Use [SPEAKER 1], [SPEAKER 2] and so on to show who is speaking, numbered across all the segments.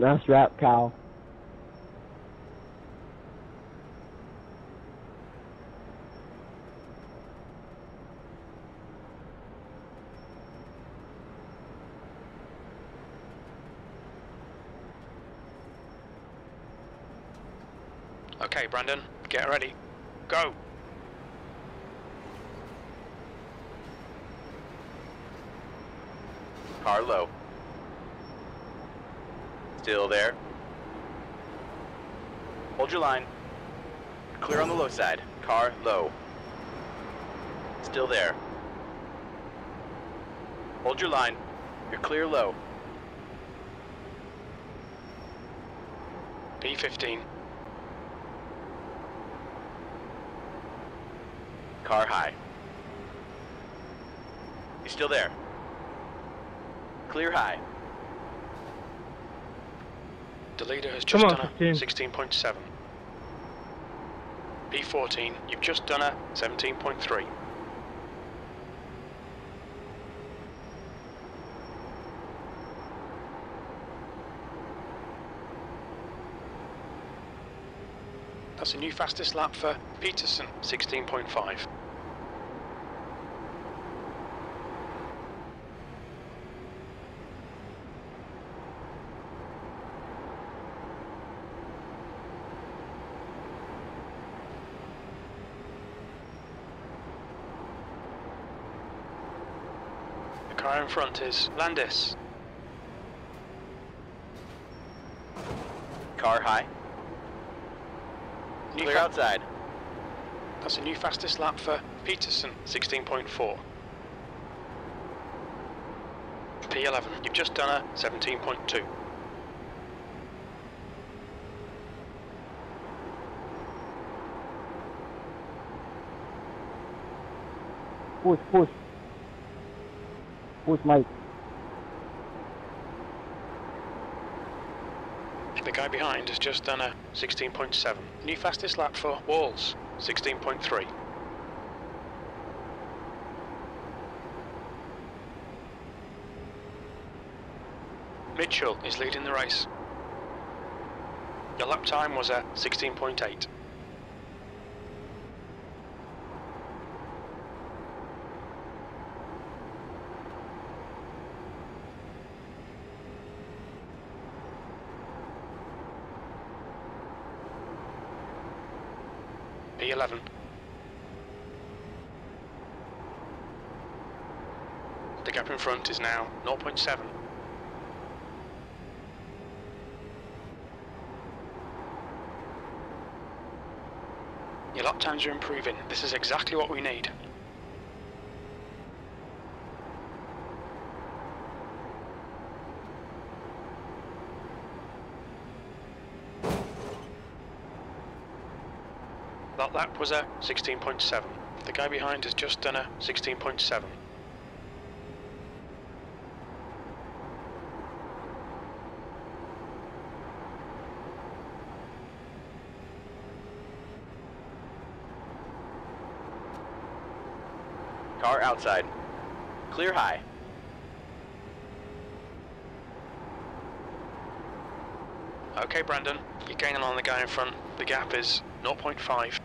[SPEAKER 1] Nice wrap, Kyle.
[SPEAKER 2] Okay, Brandon, get ready. Go.
[SPEAKER 3] Car low. Still there. Hold your line. Clear on the low side. Car low. Still there. Hold your line. You're clear low.
[SPEAKER 2] P15.
[SPEAKER 3] Car high. You still there? Clear high.
[SPEAKER 2] The leader has just
[SPEAKER 4] on,
[SPEAKER 2] done
[SPEAKER 4] 15.
[SPEAKER 2] a 16.7. P14, you've just done a 17.3. That's a new fastest lap for Peterson, 16.5. The car in front is Landis.
[SPEAKER 3] Car high.
[SPEAKER 2] New
[SPEAKER 3] Clear outside.
[SPEAKER 2] That's a new fastest lap for Peterson, 16.4. P11, you've just done a 17.2.
[SPEAKER 1] Push, push. Push, Mike.
[SPEAKER 2] The guy behind has just done a 16.7. New fastest lap for Walls, 16.3. Mitchell is leading the race. Your lap time was a 16.8. P11. The gap in front is now 0.7. Your lap times are improving. This is exactly what we need. That lap was a 16.7. The guy behind has just done a 16.7.
[SPEAKER 3] Car outside. Clear high.
[SPEAKER 2] Okay, Brandon, you're gaining on the guy in front. The gap is 0.5.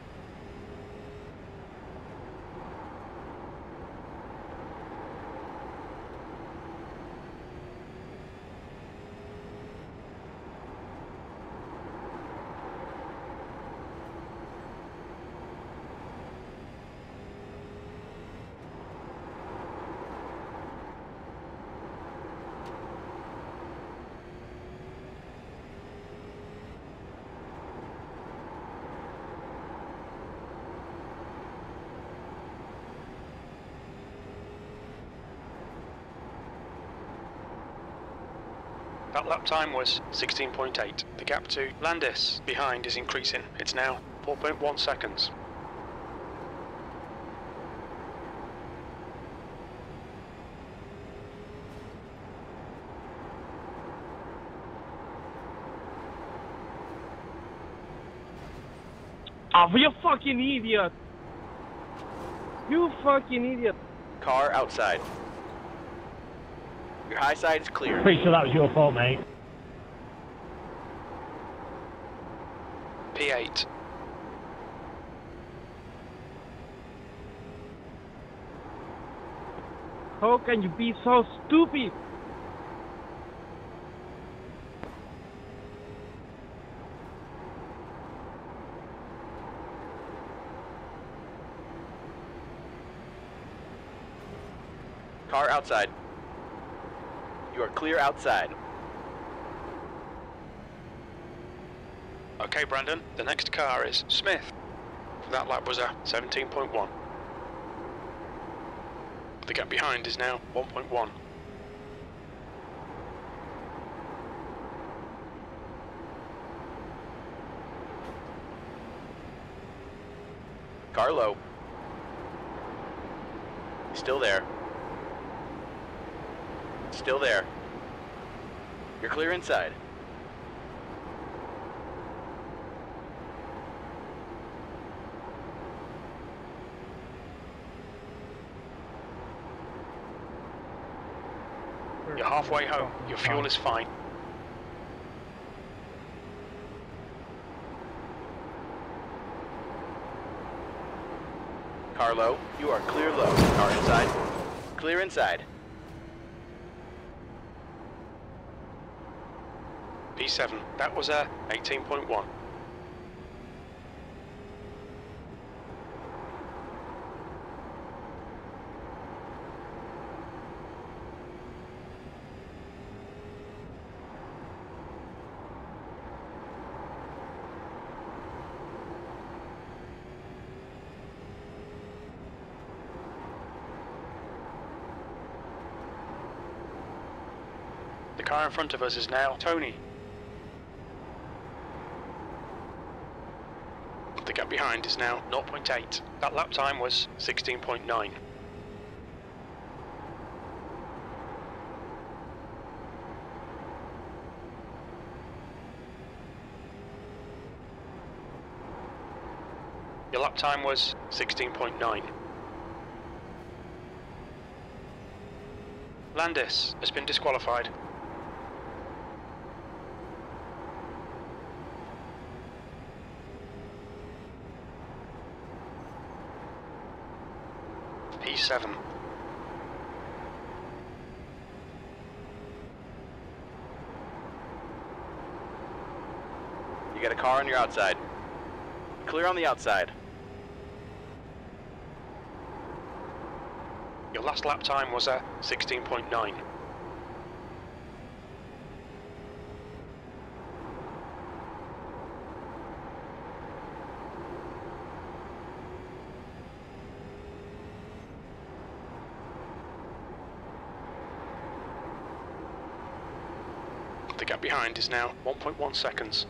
[SPEAKER 2] That lap time was 16.8. The gap to Landis behind is increasing. It's now 4.1 seconds.
[SPEAKER 4] Oh, you a fucking idiot! You fucking idiot!
[SPEAKER 3] Car outside. Your high side is clear.
[SPEAKER 5] Pretty sure that was your fault, mate.
[SPEAKER 2] P8.
[SPEAKER 4] How can you be so stupid?
[SPEAKER 3] Car outside. You are clear outside.
[SPEAKER 2] Okay, Brandon, the next car is Smith. That lap was a 17.1. The gap behind is now 1.1.
[SPEAKER 3] Carlo. Still there. Still there. You're clear inside.
[SPEAKER 2] You're halfway home. Oh, Your fuel is fine.
[SPEAKER 3] Car low. You are clear low. Car inside. Clear inside.
[SPEAKER 2] P7. That was a 18.1. The car in front of us is now Tony. The gap behind is now 0.8. That lap time was 16.9. Your lap time was 16.9. Landis has been disqualified. P7.
[SPEAKER 3] You got a car on your outside. Clear on the outside.
[SPEAKER 2] Your last lap time was uh, a 16.9. The gap behind is now 1.1 seconds.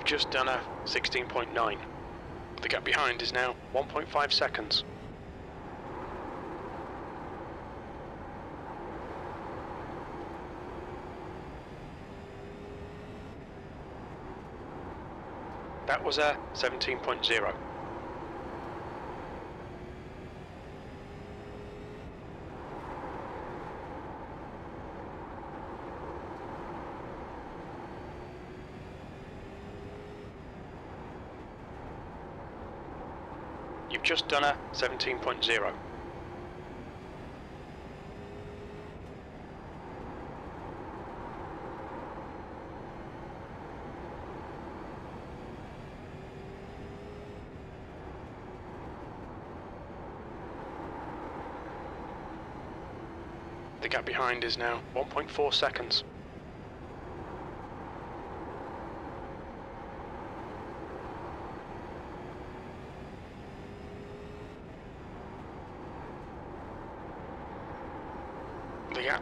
[SPEAKER 2] You've just done a 16.9. The gap behind is now 1.5 seconds. That was a 17.0. just done a 17.0. The gap behind is now 1.4 seconds.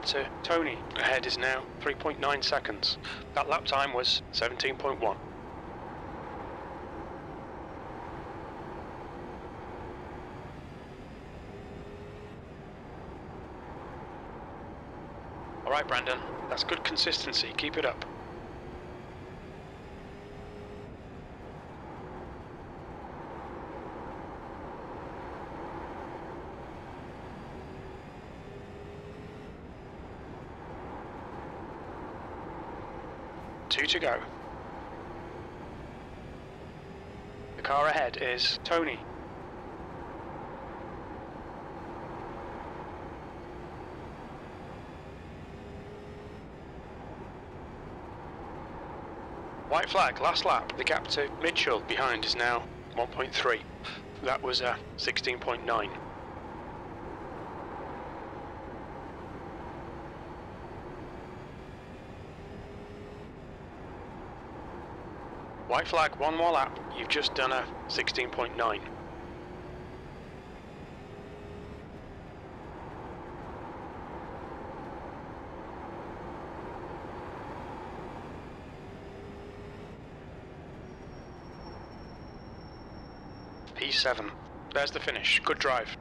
[SPEAKER 2] To Tony ahead is now 3.9 seconds. That lap time was 17.1. All right, Brandon. That's good consistency. Keep it up. To go. The car ahead is Tony. White flag, last lap. The gap to Mitchell behind is now 1.3. That was uh, 16.9. White flag, one more lap. You've just done a 16.9. P7. There's the finish. Good drive.